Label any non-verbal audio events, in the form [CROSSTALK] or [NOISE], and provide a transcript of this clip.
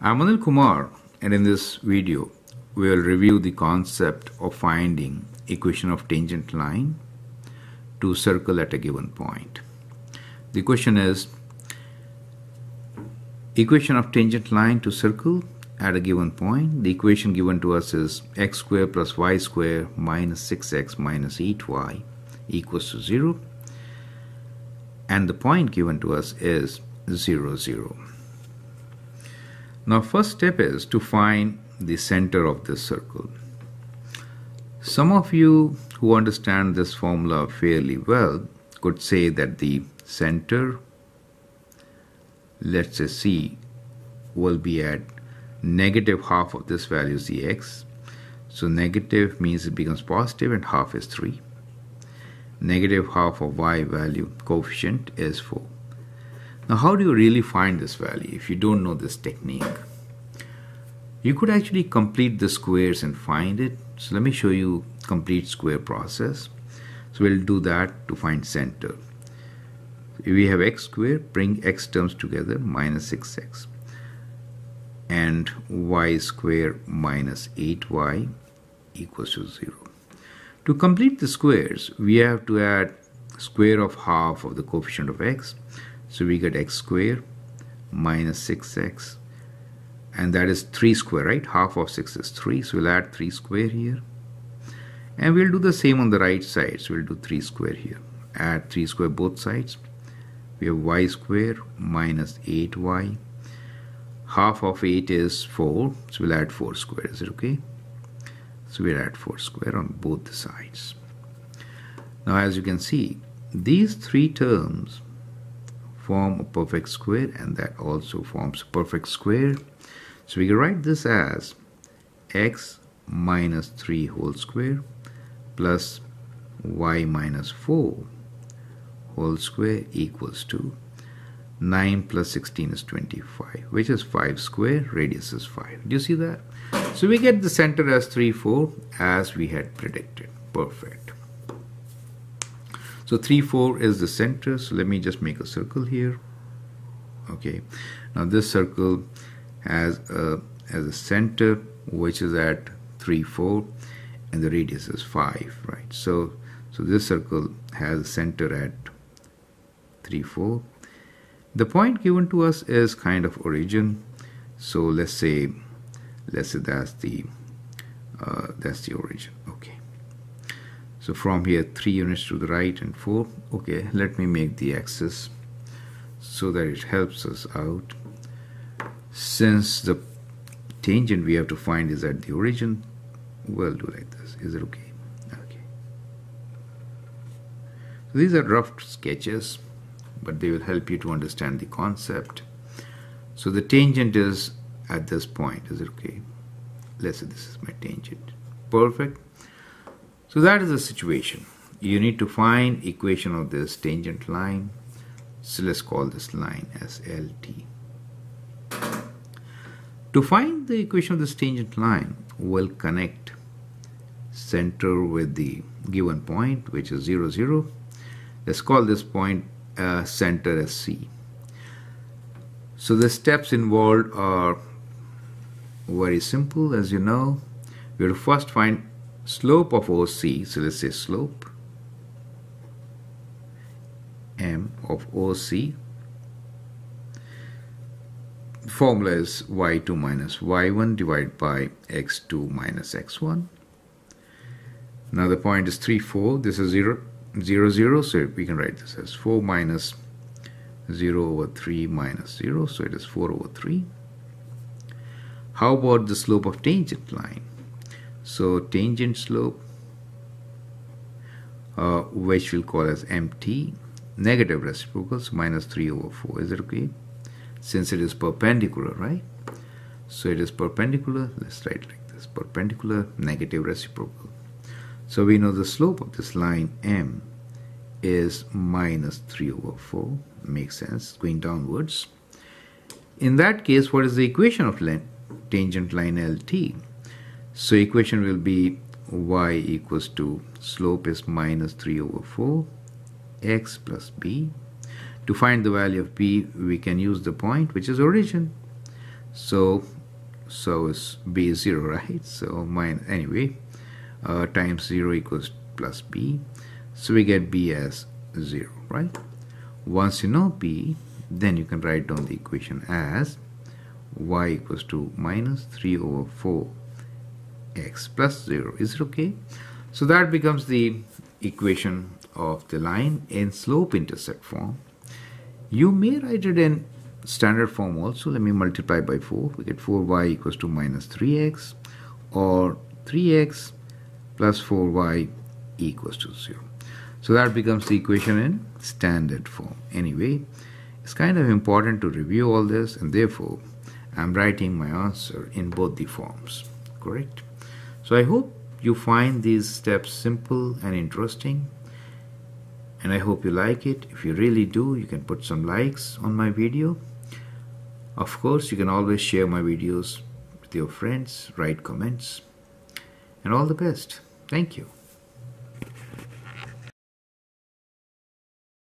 I'm Anil Kumar and in this video we will review the concept of finding equation of tangent line to circle at a given point. The question is equation of tangent line to circle at a given point. The equation given to us is x squared plus y squared minus 6x minus 8y equals to 0 and the point given to us is 0 0. Now first step is to find the center of this circle. Some of you who understand this formula fairly well could say that the center let's say c will be at negative half of this value the x so negative means it becomes positive and half is 3 negative half of y value coefficient is 4 now how do you really find this value if you don't know this technique? You could actually complete the squares and find it. So let me show you complete square process. So we'll do that to find center. We have x squared bring x terms together minus 6x and y squared minus 8y equals to 0 to complete the squares we have to add square of half of the coefficient of x so we get x square minus 6x and that is 3 square right? Half of 6 is 3 so we'll add 3 square here. And we'll do the same on the right side so we'll do 3 square here. Add 3 square both sides. We have y square minus 8y half of 8 is 4 so we'll add 4 square. Is it okay? So we'll add 4 square on both the sides. Now as you can see these three terms form a perfect square and that also forms a perfect square. So we can write this as x minus 3 whole square plus y minus 4 whole square equals to 9 plus 16 is 25 which is 5 square radius is 5 do you see that? So we get the center as 3 4 as we had predicted. Perfect so 3 4 is the center. So let me just make a circle here. Okay. Now this circle has a has a center which is at 3 4 and the radius is 5 right? So so this circle has a center at 3 4 the point given to us is kind of origin. So let's say let's say that's the uh, that's the origin. Okay so from here 3 units to the right and 4 okay let me make the axis so that it helps us out since the tangent we have to find is at the origin we'll do like this is it okay okay so these are rough sketches but they will help you to understand the concept. So the tangent is at this point. Is it okay? Let's say this is my tangent. Perfect. So that is the situation. You need to find equation of this tangent line. So let's call this line as LT. To find the equation of this tangent line, we'll connect center with the given point, which is 0, 0. Let's call this point uh, center as C. So the steps involved are very simple as you know. We will first find slope of OC. So let's say slope M of OC. Formula is y2 minus y1 divided by x2 minus x1. Now the point is 3, 4. This is 0, 0, 0, so we can write this as 4 minus 0 over 3 minus 0, so it is 4 over 3. How about the slope of tangent line? So tangent slope, uh, which we'll call as mt, negative reciprocal, so minus 3 over 4, is it okay? Since it is perpendicular, right? So it is perpendicular, let's write like this, perpendicular, negative reciprocal. So we know the slope of this line m is minus 3 over 4. Makes sense, going downwards. In that case, what is the equation of tangent line LT? So equation will be y equals to slope is minus 3 over 4 x plus b. To find the value of b, we can use the point which is origin. so so is b is 0 [LAUGHS] right so mine anyway uh, times 0 equals plus b so we get b as 0 right once you know b then you can write down the equation as y equals to minus 3 over 4 x plus 0 is it okay? So that becomes the equation of the line in slope intercept form. You may write it in standard form also. Let me multiply by 4 we get 4y equals to minus 3x or 3x plus 4y equals to 0 so that becomes the equation in standard form. Anyway it's kind of important to review all this and therefore I'm writing my answer in both the forms. Correct so I hope you find these steps simple and interesting and I hope you like it. If you really do you can put some likes on my video. Of course you can always share my videos with your friends write comments and all the best. Thank you